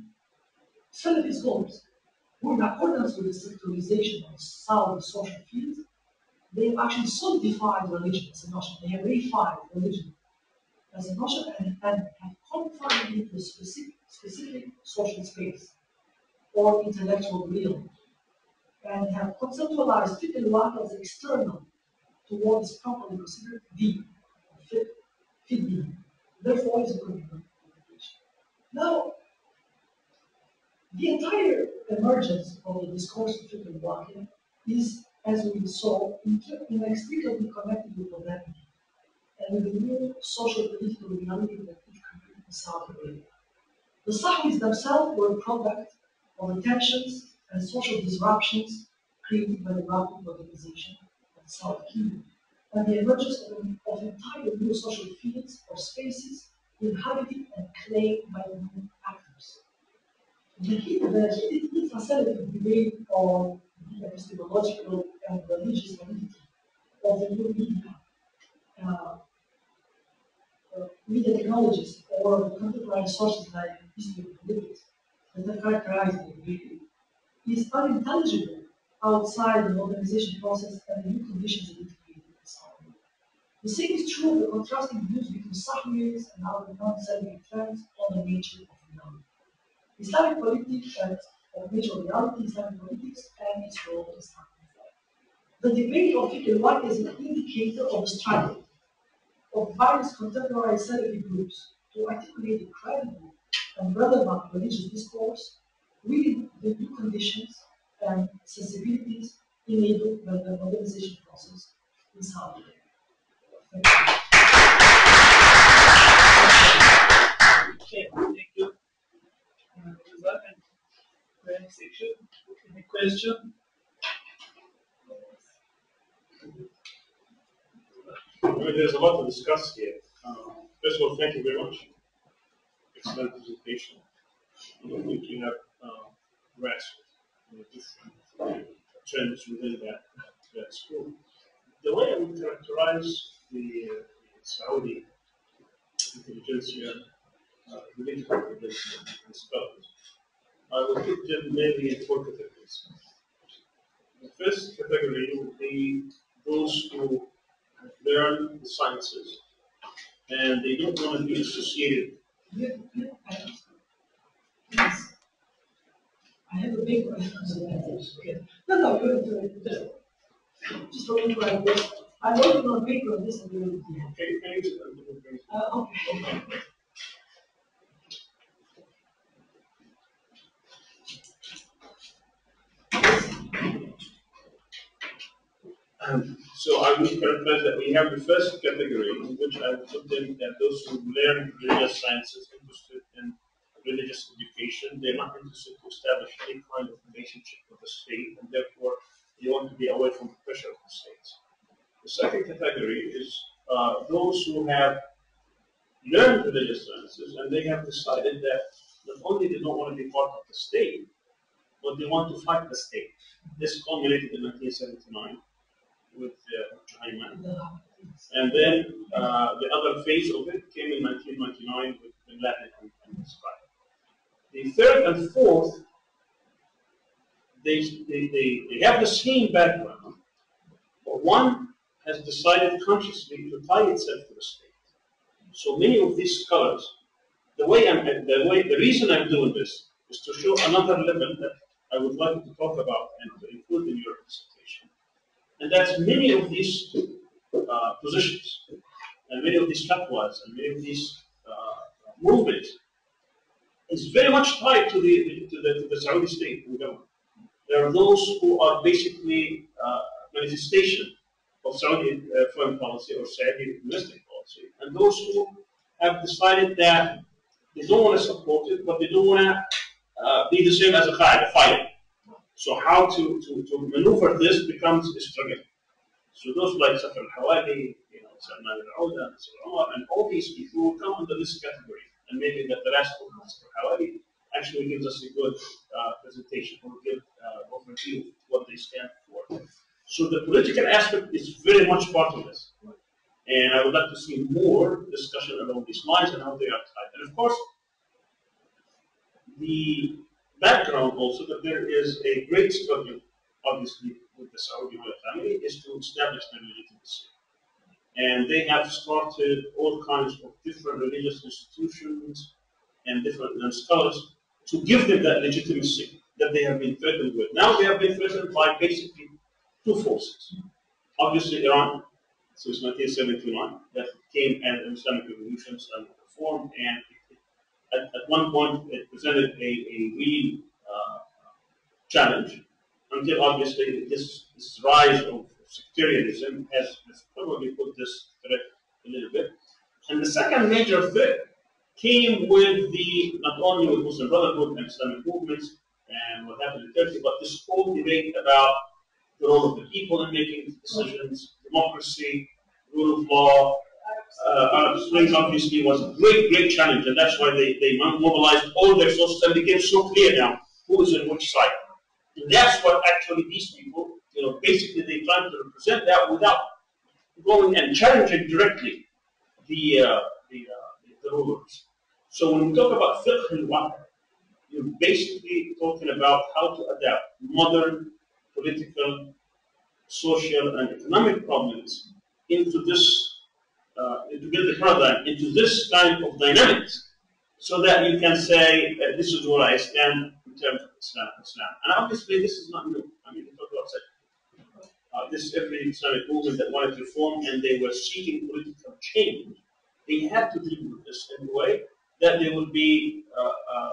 Salafi scholars who in accordance with the secularization of Saudi social field, they have actually solidified religion as a notion. They have reified religion as a notion and, and have confined it into a specific, specific social space or intellectual realm and have conceptualized fiqh al as external to what is properly considered the fit, fit Therefore, it's a commitment. Now, the entire emergence of the discourse of Fiqh al is, as we saw, inextricably connected with modernity and with the new social political reality that each country in Saudi Arabia. The Sahwis themselves were a product of the tensions and social disruptions created by the rapid modernization of the Saudi Kingdom and the emergence of, entire new social fields or spaces inhabited and claimed by new actors. The, heated facility debate on the epistemological and religious validity of the new media, uh, uh, media technologies, or contemporary sources like history of politics that characterize the debate is unintelligible outside the modernization process and the new conditions that it created in Saudi. The same is true of the contrasting views between Sahwis and other non-Salafi trends on the nature of reality. Islamic politics and of major reality, Islamic politics and its role in Islamic The debate of fiqh is an indicator of the struggle of various contemporary Salafi groups to articulate a credible and relevant religious discourse within the new conditions and sensibilities enabled by the modernization process in Saudi Arabia. Okay, thank you. Uh, section. Any question? there's a lot to discuss here. Um, first of all, thank you very much. Excellent presentation. Looking at um, grasp the different trends within that, that school. the way I would characterize the, uh, the Saudi intelligentsia, uh, political intelligentsia and scholars, I would put them mainly in four categories. The first category would be those who learn the sciences and they don't want to be associated. Yeah, yeah, I understand. Yes. I have a big question. Okay. No, no, good, good. Just just looking like this. I'm working on paper on this and you, you, Uh, okay. Um, so I would characterize that we have the first category, in which I would put them that those who learn various sciences, interested in religious education, they're not interested to establish any kind of relationship with the state, and therefore they want to be away from the pressure of the state. The second category is uh, those who have learned religious sciences and they have decided that not only they don't want to be part of the state, but they want to fight the state. This culminated in 1979 with uh, China. And then uh, the other phase of it came in 1999 with Bin Laden and, and. The third and fourth, they, they, they, they have the same background, but one has decided consciously to tie itself to the state. So many of these scholars, the way I'm, the way, the reason I'm doing this is to show another level that I would like to talk about and to include in your presentation. And that's many of these uh, positions, and many of these fatwas, and many of these uh, movements is very much tied to the, to the, to the Saudi state and government. There are those who are basically uh, manifestation of Saudi uh, foreign policy or Saudi domestic policy, and those who have decided that they don't want to support it, but they don't want to uh, be the same as a Qaeda, fighter. So how to, to, to maneuver this becomes a struggle. So those like Safar al-Hawali, you know, Salman al-Auda, and all these people come under this category. And maybe that the rest of Safar al-Hawali actually gives us a good uh, presentation or good uh, overview of what they stand for. So the political aspect is very much part of this. And I would like to see more discussion along these lines and how they are tied. And of course, the background also that there is a great struggle, obviously, with the Saudi royal family, is to establish their legitimacy. And they have started all kinds of different religious institutions and different and scholars to give them that legitimacy that they have been threatened with. Now they have been threatened by basically two forces. Obviously, Iran, since 1979, that came and Islamic revolutions and reform, and at, at one point it presented a, a real uh, challenge until obviously this, this rise of sectarianism has, probably put this threat a little bit. And the second major threat came with the, not only with Muslim Brotherhood and Islamic movements and what happened in Turkey, but this whole debate about the role of the people in making decisions, democracy, rule of law. Uh, Arab Spring obviously was a great, great challenge, and that's why they, they mobilized all their sources and became so clear now who is on which side. And that's what actually these people, you know, basically they tried to represent that without going and challenging directly the, uh, the, uh, the rulers. So when we talk about fiqh al you're basically talking about how to adapt modern political, social, and economic problems into this, uh, to build a paradigm into this kind of dynamics, so that you can say uh, this is where I stand in terms of Islam. Islam. And obviously, this is not new. I mean, uh, this every Islamic movement that wanted to reform and they were seeking political change. They had to deal with this in a way that they would be, uh, uh,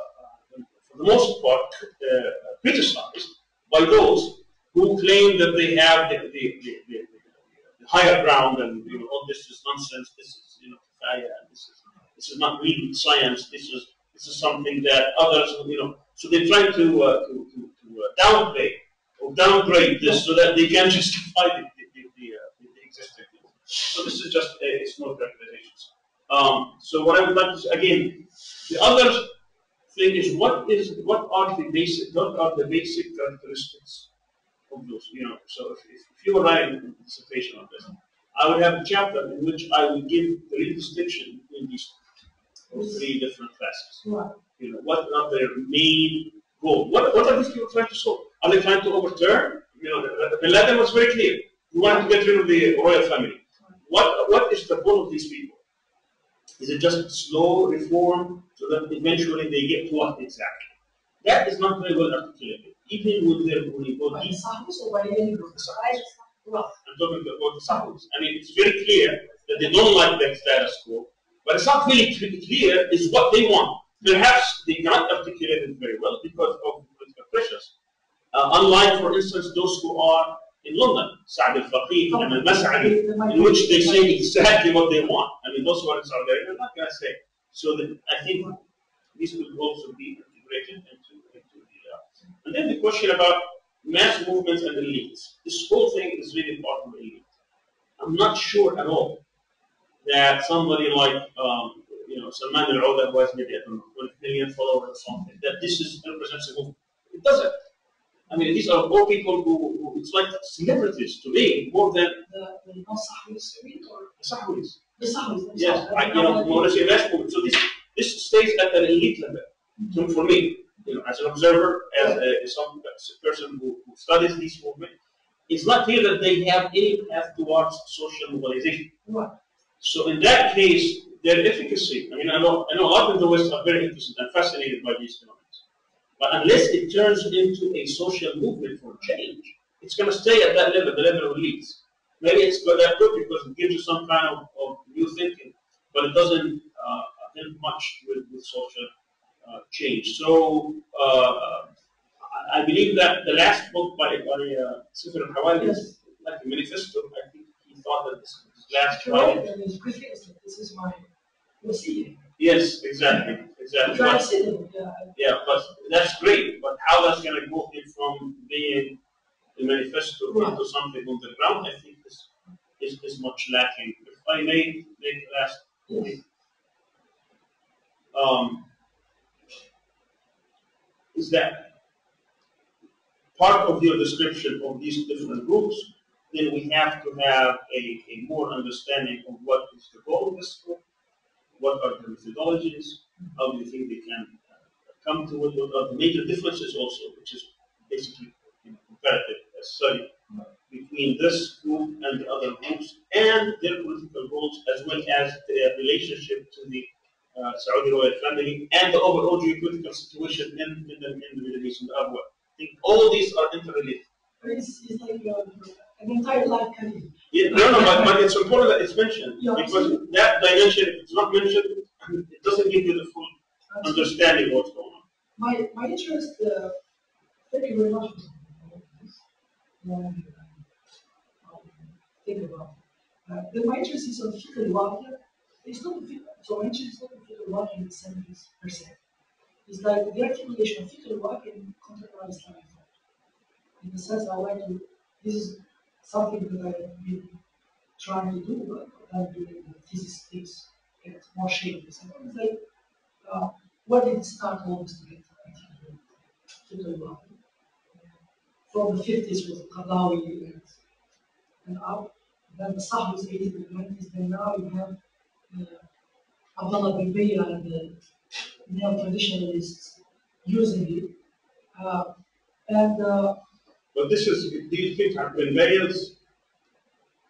for the most part, uh, criticized by those who claim that they have the, the, the, the, higher ground and you know, all this is nonsense, this is you know, this is this is not real science, this is this is something that others, you know, so they try to uh, to, to, to uh, downplay or downgrade this so that they can justify the, the, the, uh, the existing. So this is just a, a small characterization. Um, so what I would like to say, again, the other thing is what is what are the basic what are the basic characteristics of those, you know, so if, if you were writing a dissertation on this, I would have a chapter in which I would give the real distinction between these three different classes. You know, what are their main goal? What, what are these people trying to solve? Are they trying to overturn? You know, the- Bin Laden was very clear. He wanted to get rid of the royal family. What, what is the goal of these people? Is it just slow reform so that eventually they get to what exactly? That is not very well articulated. Even with their when you go By deep, the Sahwis or by any group? Well, I'm talking about the Saudis. I mean, it's very clear that they don't like that status quo, but it's not really clear is what they want. Perhaps they cannot articulate it very well because of political pressures. Uh, unlike, for instance, those who are in London, Saad al-Faqih and al-Mas'ari, in which they say exactly what they want. I mean, those who are in Saudi Arabia are not going to say. So that I think this will also be integrated into, into the. Uh, and then the question about mass movements and elites. This whole thing is really important of the elite. I'm not sure at all that somebody like, um, you know, Salman al-Auda, who has maybe, I don't know, 20 million followers or something, that this is represents a movement. It doesn't. I mean, these are all people who, who it's like celebrities to me, more than the, or the Sahwis Yes. I, you know, Mass. So this, this stays at an elite level. So for me, you know, as an observer, as a, as some person who, who studies this movement, it's not clear that they have any path towards social mobilization. Right. So in that case, their efficacy, I mean, I know, I know a lot of the West are very interested and fascinated by these phenomena. But unless it turns into a social movement for change, it's going to stay at that level, the level of elites. Maybe it's good, that good because it gives you some kind of, of new thinking, but it doesn't uh, help much with, with social uh, change. So uh, I, believe that the last book by, by uh, Safar al-Hawali is like a manifesto. I think he thought that this was his last Right, volume. and it's preface, like, this is my, you'll see. Yes, exactly, exactly. But- yeah. Yeah, but that's great, but how that's gonna go in from being the manifesto Right. into something on the ground, I think is, is, is much lacking. If I may make a last Yes. um, is that part of your description of these different groups, then we have to have a, a more understanding of what is the goal of this group, what are the methodologies, how do you think they can uh, come to what are the major differences also, which is basically you know, comparative study between this group and the other groups and their political goals as well as their relationship to the uh, Saudi royal family and the overall geopolitical situation in, in, the, in the Middle East and the Arab world. I think all these are interrelated. It's, it's like an entire life career. Yeah, no, no, but, but it's important that it's mentioned Yeah, because that dimension, if it's not mentioned, it doesn't give you the full understanding of what's going on. My, my interest, uh, thank you very much. Uh, think about it. Uh, then my interest is on fiqh al It's not the fiqh, so my interest is not in fiqh al in the sense per se. It's like the articulation of fiqh al in contemporary Islamic thought. In the sense I like to, this is something that I've been trying to do, but I'm doing the thesis things get more shape. It's like, uh, did it start this to get to the world? From the 50s with Qardawi and, and up, then the Sahwis 80s and 90s, then now you have uh, Abdullah bin Bayya and the neo-traditionalists using it. Uh, and uh, But this is, do you think Ben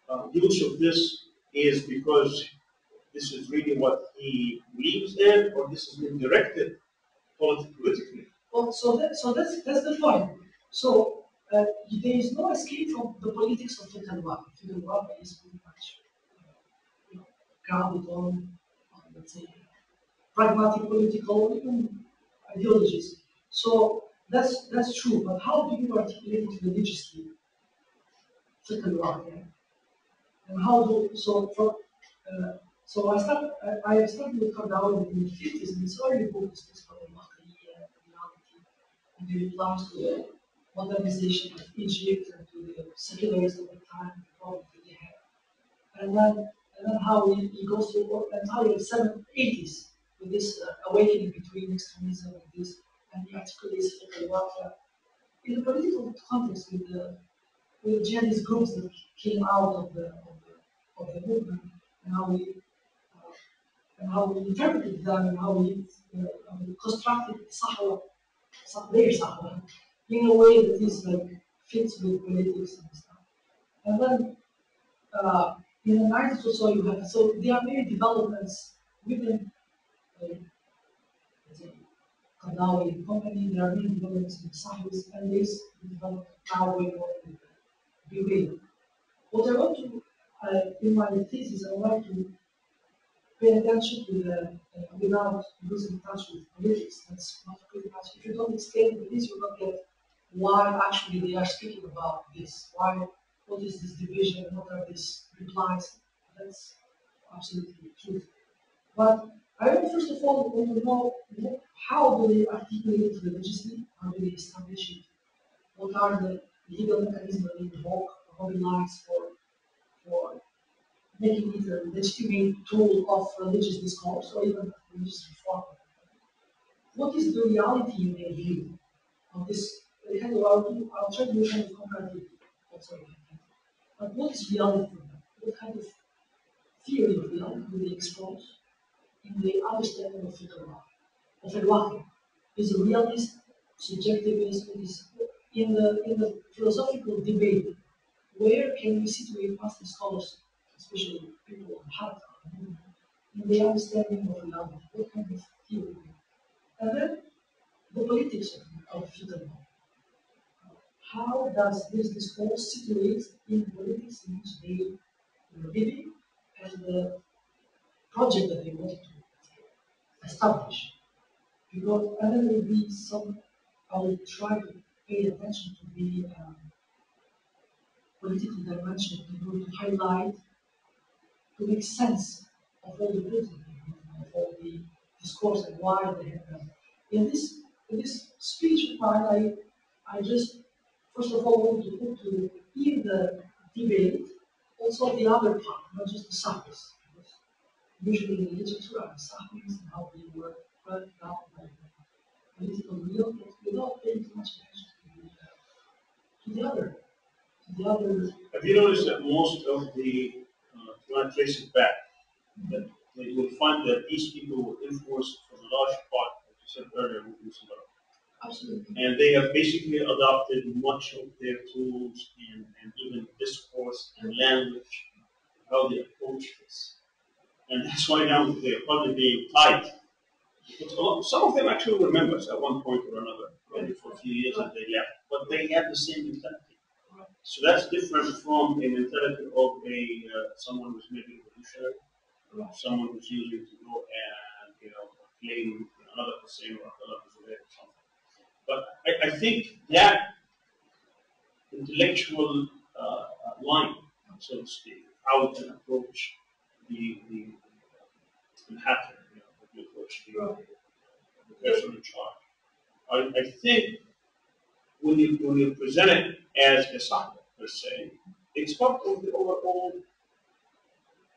uh, use of this is because this is really what he believes in, or this has been directed politically? Well, so that, so that's that's the point. So uh, there is no escape from the politics of. Fiqh al-waqi is pretty much you know, grounded on let's say pragmatic political even ideologies. So that's that's true. But how do you articulate it religiously? Second al-waqi. And how do so for uh, so I start I, I started with Qardawi in the fifties and his early book is this called Al-Waqiyya, reality and the replies to the modernization of Egypt and to the secularists of the time, the problem that they had. And then, and then how he, he goes through the entire seven, 80s with this uh, awakening between extremism and this, and fiqh in the political context with the with jihadist groups that came out of the, of the, of the movement, and how we, uh, and how we interpreted them, and how we, uh, we constructed Sahwa, Sah- their Sahwa, in a way that is like fits with politics and stuff. And then, uh, in the nineties or so, you have, so there are many developments within, uh, Qardawi company, there are many developments in Sahwis, and this development now going on with the What I want to, uh, in my thesis, I want to pay attention to the, uh, without losing touch with politics, that's not pretty much, if you don't explain this, you will not get why actually they are speaking about this, why, what is this division, what are these replies, that's absolutely true. But I want first of all want to know how do they articulate it religiously, how do they establish it, what are the legal mechanisms they invoke, or mobilize for, for making it a legitimate tool of religious discourse or even religious reform. What is the reality in their view of this? Kind of, I'll, try to kind of but what is reality? What kind of theory of reality do they expose in the understanding of fiqh of al Is a realist, subjectivist, is in the in the philosophical debate, where can we situate past scholars, especially people of Harta, in the understanding of reality? What kind of theory? And then the politics of, fiqh how does this discourse situate in politics in which they were living and the project that they wanted to establish? Because will be some, I will try to pay attention to the um, political dimension in order to highlight, to make sense of all the have, of all the discourse and why they have them. In this, in this speech mine, I, I just first of all, want to put to in the debate also the other part, not just the surface. Usually the literature are the surface and how they were brought down by the political will, but without paying too much attention to the, to the other, to the other. Have you noticed that most of the, uh, if you want to trace it back, that that you will find that these people were influenced for the large part, as you said earlier, with Muslim Absolutely. And they have basically adopted much of their tools and, and even discourse and language, how they approach this. And that's why now they're probably being tight. Lot, some of them actually were members at one point or another, maybe for a few years and they left. But they have the same mentality. So that's different from a mentality of a uh, someone who's maybe a revolutionary, someone who's using to go and you know claim another Hussein or another Zubair or something. But I, I think that intellectual uh, line, so to speak, how can approach the the Manhattan, you know, approach the, the person in charge. I, I think when you when you present it as a soccer per se, it's part of the overall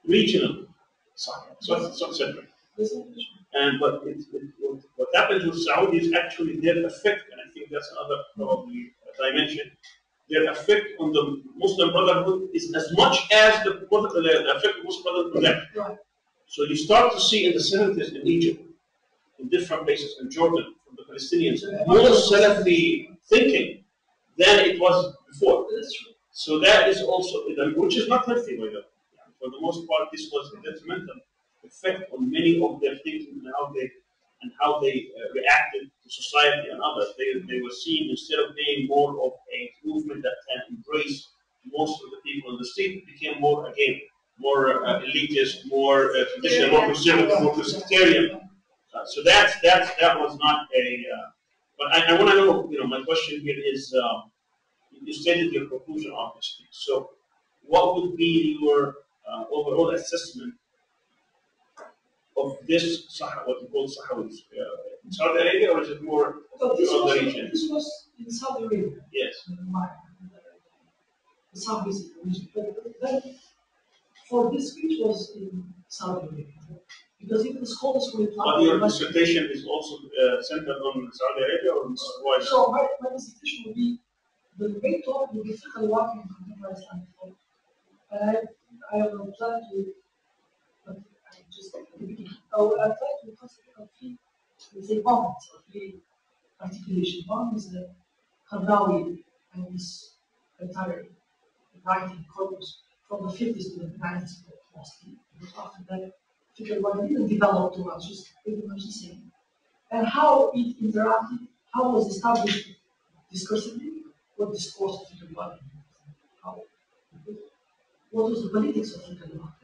regional soccer, so so. There's. And but it, it, what, what happens with Saudi is actually their effect, and I think that's another probably dimension. Their effect on the Muslim Brotherhood is as much as the, the, uh, the effect of Muslim Brotherhood on them. Right. So you start to see in the 70s in Egypt, in different places, in Jordan, from the Palestinians, more Salafi thinking than it was before. That's true. So that is also, which is not healthy, by the way. For the most part, this was a detrimental effect on many of their thinking and how they and how they uh, reacted to society and others. They, they were seen instead of being more of a movement that can embrace most of the people in the street, it became more again more uh, elitist, more uh, traditional, more conservative, more sectarian. Uh, so that's that's that was not a. Uh, but I, I want to know. You know, my question here is: um, you stated your conclusion, obviously. So, what would be your uh, overall assessment of this Sahara, what you call Sahawis? Uh, in Saudi Arabia, or is it more So this was, region? this was in Saudi Arabia. Yes. the southeast region. But then, for this speech was in Saudi Arabia. Because even the scholars who But your dissertation is also uh, centered on Saudi Arabia or wider? so my, my dissertation would be the main topic will be fiqh al-waqi in contemporary Islamic law. And I, I will try to, but I just, I will I'll try to concentrate on three, let's say, moments or three articulation. One is the Qardawi and his entire writing corpus from the 50s to the 90s mostly. Because after that, fiqh al-waqi didn't develop too much, just pretty much the same. And how it interacted, how was established discursively, what discourse of fiqh al-waqi how what was the politics of fiqh al-waqi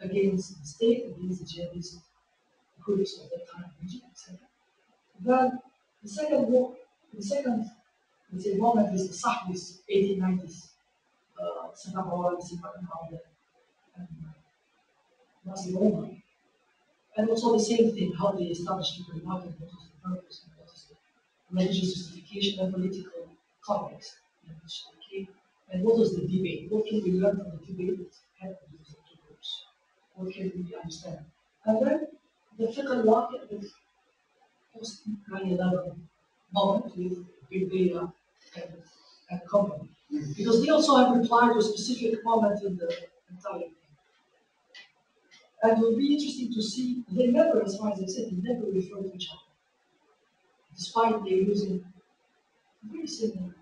against the state, against the jihadist groups of that time, Egypt, etc. Then the second war, the second let's say moment is the Sahwis 1890s, uh, Simon Howard, and Nasir And also the same thing, how they established fiqh al-waqi, what was the purpose, and what is the religious justification and political context in which they came. And what was the debate? What can we learn from the debate that happened between the two groups? What we understand? And then the fiqh al-waqi of post 9-11 moment with big data and, and company. Because they also have replied to a specific moment in the entire thing. And it will be interesting to see, they never, as far as I said, they never refer to each other. Despite they using very similar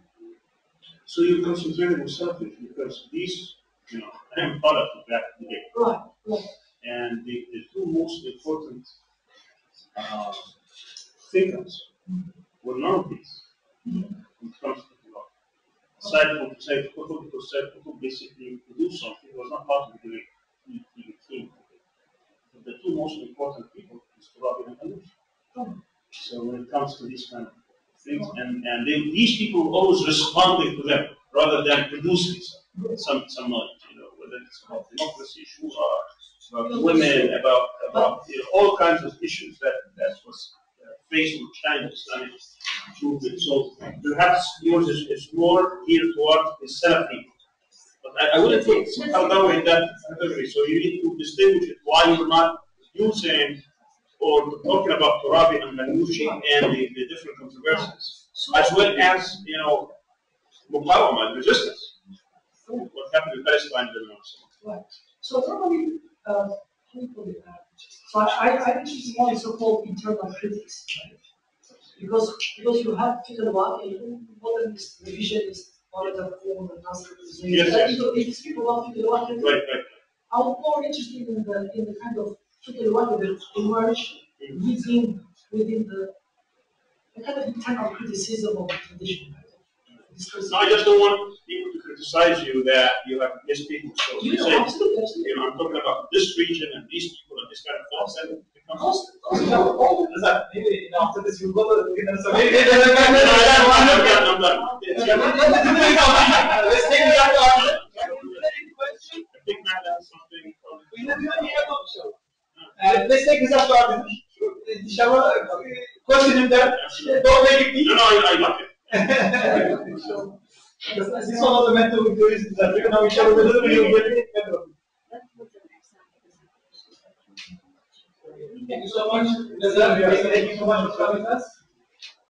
So you concentrated on selfish because these, you know, I am part of that debate. Right. And the, the two most important uh, thinkers were none of these when it comes to the law. Aside from Qutb, Said Qutb basically produced something, was not part of the debate. He, he came. But the two most important people is Turabi and Anush. So when it comes to these kind of things, and, and they, these people always responding to them rather than producing some, some, knowledge, you know, whether it's about democracy, shura, about women, about, about you know, all kinds of issues that, that was uh, with China Islamic movement. So perhaps yours is, is more geared towards the Salafi. But I, I wouldn't put Al-Dawi in that category, so you need to distinguish it, why you're not using or talking about Turabi and Ghannouchi and the, the different controversies, as well as, you know, Muqawama, resistance. What happened in Palestine the right. So normally, how do you put it? Uh, so I, I, think it's more so-called internal critics, right? Because, because you have fiqh al-waqi, modernist, revisionist, modern form, and Nasr al-Zayd. Yes, yes. If you speak about fiqh al-waqi, Right, right. I'm more interested in the, in the kind of fiqh al-waqi that emerge within, within the, the kind of internal criticism of the tradition, right? No, I just don't want people to criticize you that you have people. So You you know, say, absolutely, absolutely. you know, I'm talking about this region and these people and this kind of thoughts, and it becomes. Most, most, all, Esatto, maybe after this you go to the maybe No, no, I'm done, I'm done. <laughs> Let's take the other question? big man has something. We have you here also. Uh, let's take this up to inshallah question him there. Don't make it No, no, I, I like it. <laughs> Thank you so much. Thank you so much for coming with us.